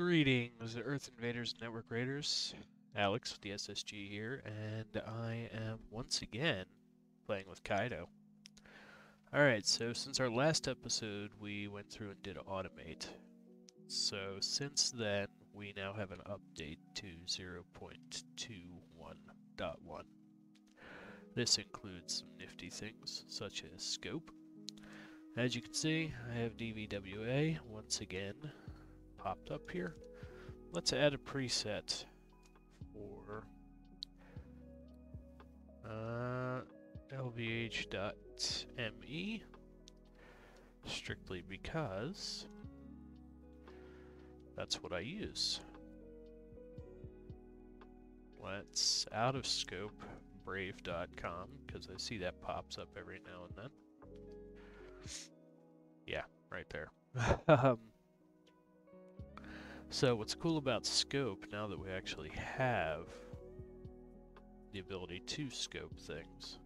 Greetings, Earth Invaders Network Raiders. Alex with the SSG here, and I am once again playing with Kaido. Alright, so since our last episode, we went through and did automate. So since then, we now have an update to 0.21.1. This includes some nifty things, such as scope. As you can see, I have DVWA once again popped up here. Let's add a preset for uh, lvh.me strictly because that's what I use. Let's out of scope brave.com because I see that pops up every now and then. Yeah, right there. um, so what's cool about scope, now that we actually have the ability to scope things.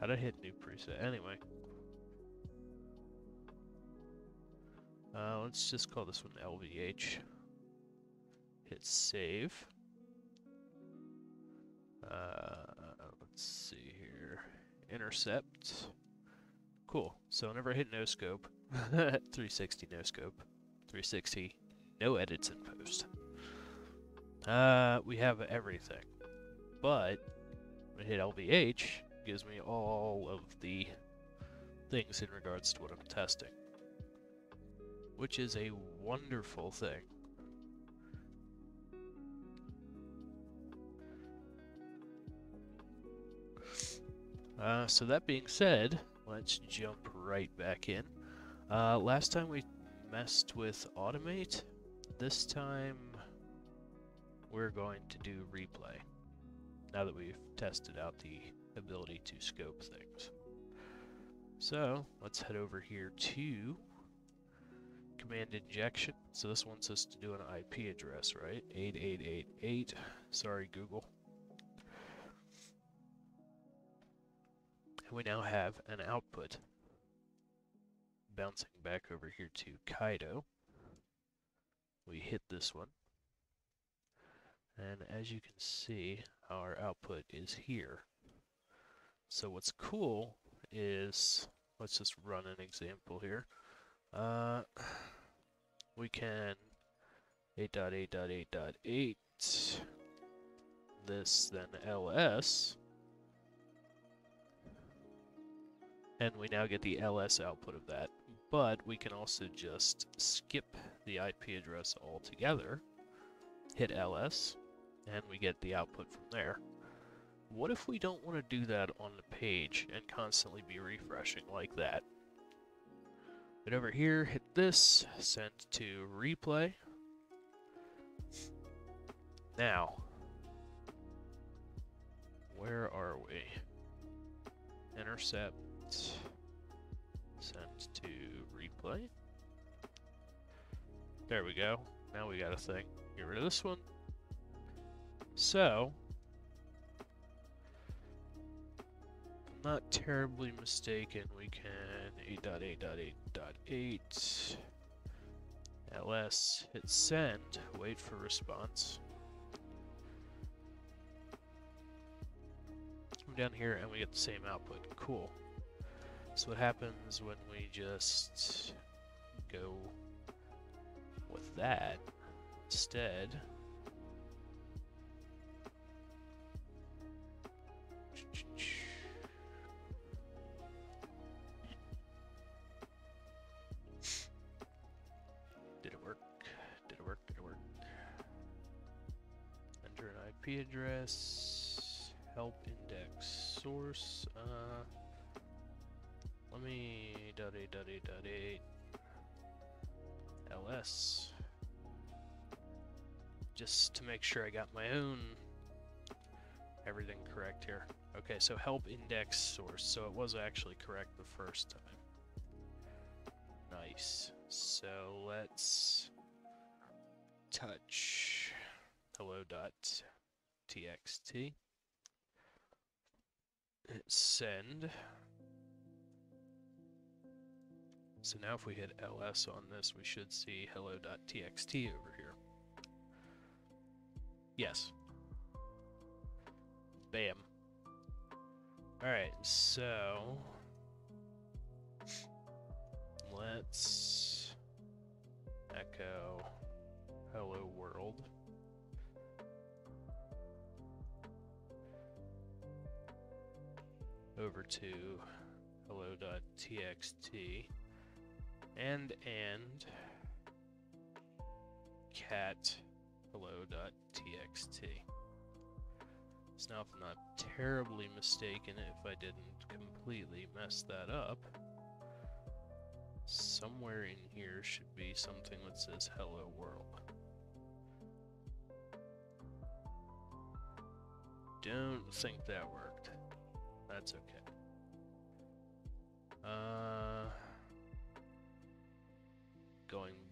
How'd I hit new preset? Anyway. Uh, let's just call this one LVH. Hit save. Uh, let's see here. Intercept. Cool. So whenever I hit no scope, 360 no scope, 360, no edits in post. Uh, we have everything. But, when I hit LVH, gives me all of the things in regards to what I'm testing. Which is a wonderful thing. Uh, so that being said, let's jump right back in. Uh, last time we messed with automate. This time we're going to do replay. Now that we've tested out the ability to scope things. So let's head over here to command injection. So this wants us to do an IP address, right? 8888. Sorry, Google. And we now have an output bouncing back over here to Kaido. We hit this one. And as you can see, our output is here. So what's cool is, let's just run an example here. Uh, we can 8.8.8.8 this then ls and we now get the ls output of that but we can also just skip the IP address altogether, hit ls, and we get the output from there. What if we don't want to do that on the page and constantly be refreshing like that? But over here, hit this, send to replay. Now, where are we? Intercept, send to replay. There we go. Now we got a thing. Get rid of this one. So, not terribly mistaken, we can 8.8.8.8 ls, hit send, wait for response. Come down here and we get the same output. Cool. So what happens when we just go with that instead? Did it work? Did it work? Did it work? Enter an IP address, help index source, uh, dot dot dot eight ls just to make sure I got my own everything correct here. Okay, so help index source. So it was actually correct the first time. Nice. So let's touch hello.txt. Hit send. So now if we hit ls on this, we should see hello.txt over here. Yes. Bam. Alright, so... Let's echo hello world. Over to hello.txt and and cat hello.txt. So now if I'm not terribly mistaken, if I didn't completely mess that up, somewhere in here should be something that says hello world. Don't think that worked. That's okay. Uh,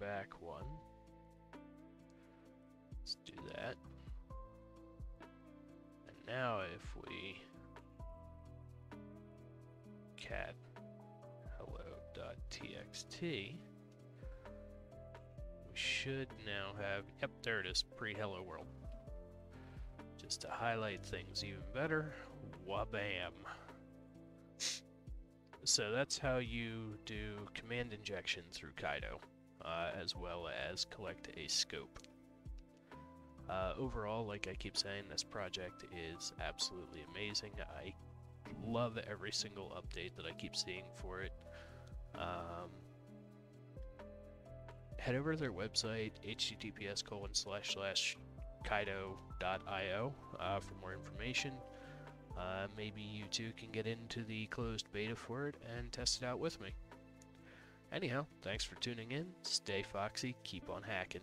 back one. Let's do that. And now if we cat hello.txt, we should now have, yep, there it is, pre-hello world. Just to highlight things even better, wabam. So that's how you do command injection through Kaido uh, as well as collect a scope. Uh, overall, like I keep saying, this project is absolutely amazing. I love every single update that I keep seeing for it. Um, head over to their website, https colon slash slash kaido.io uh, for more information. Uh, maybe you too can get into the closed beta for it and test it out with me. Anyhow, thanks for tuning in. Stay foxy, keep on hacking.